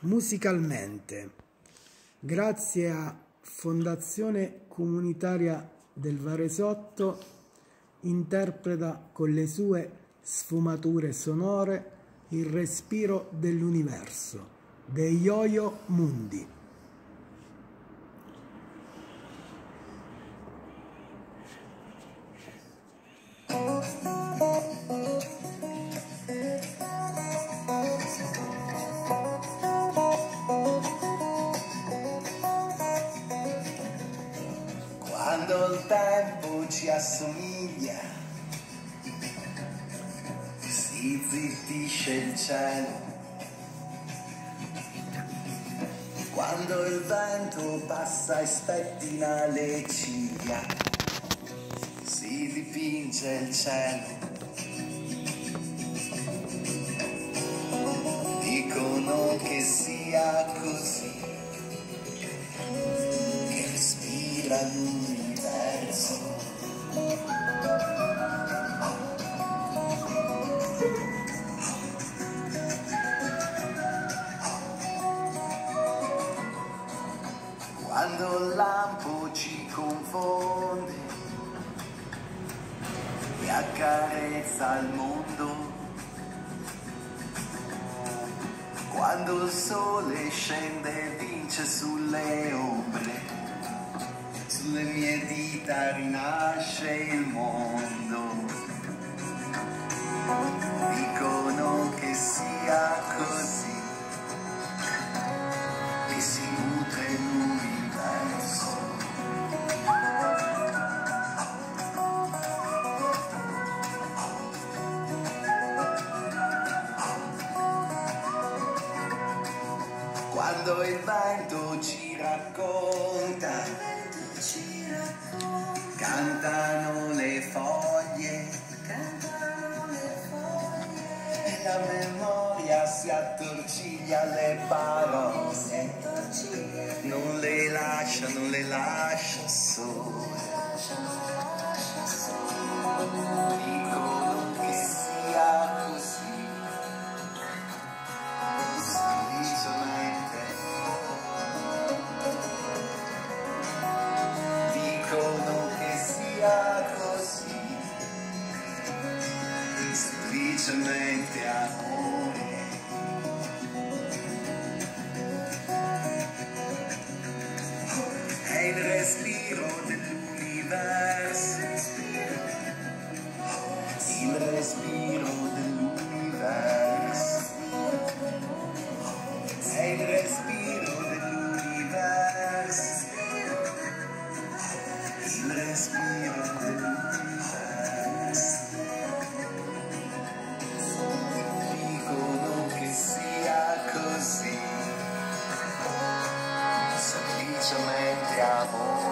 musicalmente. Grazie a Fondazione Comunitaria del Varesotto interpreta con le sue sfumature sonore il respiro dell'universo, dei Yo-Yo Mundi. Quando il tempo ci assomiglia, si zittisce il cielo. Quando il vento passa e spettina le ciglia, si dipinge il cielo. Dicono che sia così, che respira Quando il lampo ci confonde e accarezza il mondo, quando il sole scende e vince sulle ombre, sulle mie dita rinasce il mondo. Quando il vento ci racconta, cantano le foglie, e la memoria si attorciglia alle parole, non le lascia, non le lascia sole. mente a Yeah.